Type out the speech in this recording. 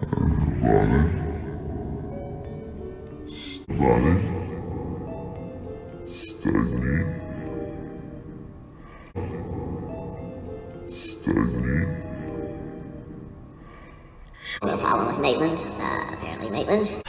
Body. Body. Stagnate. Stagnate. No problem with Maitland. Uh, apparently Maitland.